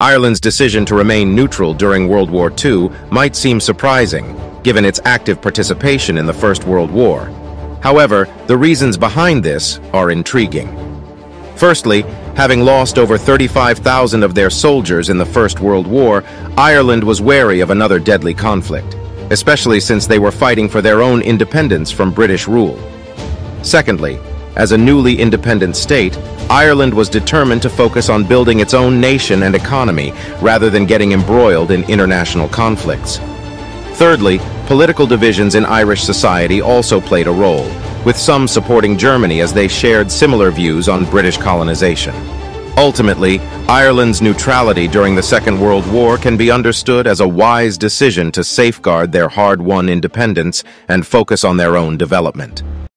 Ireland's decision to remain neutral during World War II might seem surprising, given its active participation in the First World War. However, the reasons behind this are intriguing. Firstly, having lost over 35,000 of their soldiers in the First World War, Ireland was wary of another deadly conflict, especially since they were fighting for their own independence from British rule. Secondly, as a newly independent state, Ireland was determined to focus on building its own nation and economy rather than getting embroiled in international conflicts. Thirdly, political divisions in Irish society also played a role, with some supporting Germany as they shared similar views on British colonization. Ultimately, Ireland's neutrality during the Second World War can be understood as a wise decision to safeguard their hard-won independence and focus on their own development.